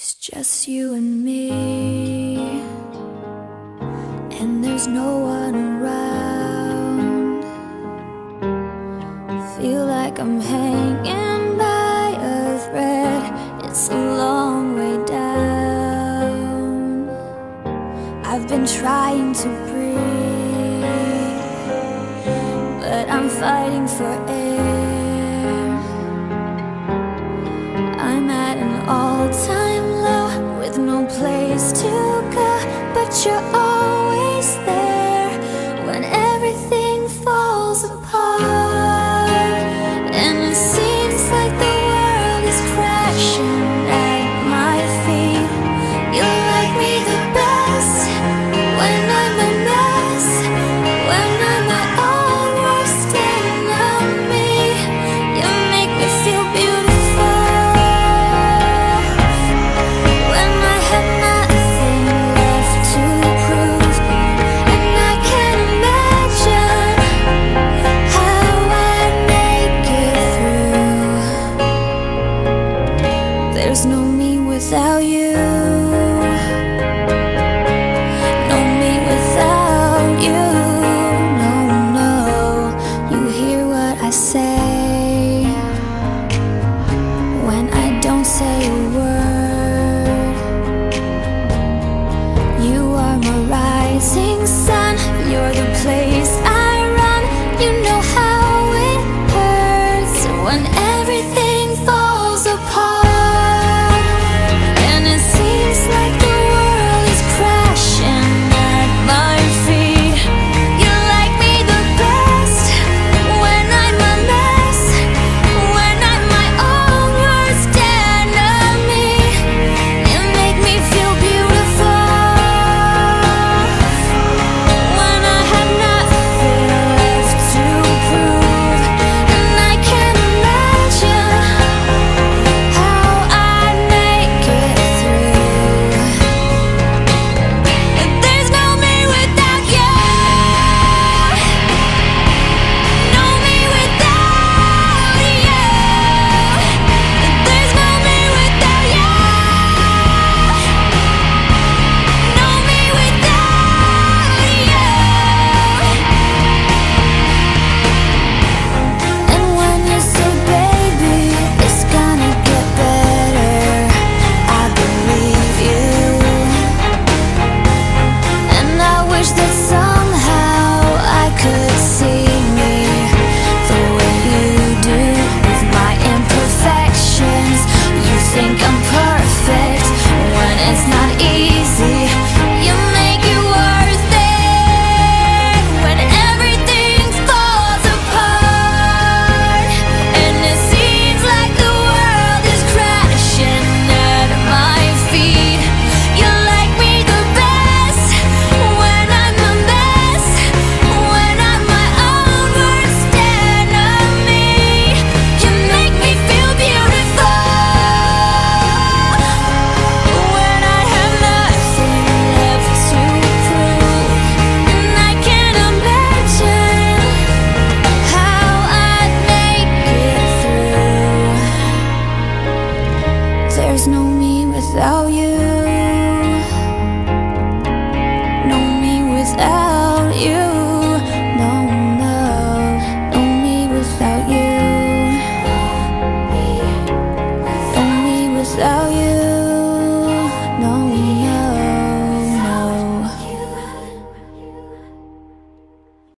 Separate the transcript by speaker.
Speaker 1: It's just you and me, and there's no one around. Feel like I'm hanging by a thread, it's a long way down. I've been trying to breathe, but I'm fighting for air. place to go, but you're all. You are my rising sun. You're the place I run. You know how it hurts When everything think I'm perfect. When it's not easy No me without you.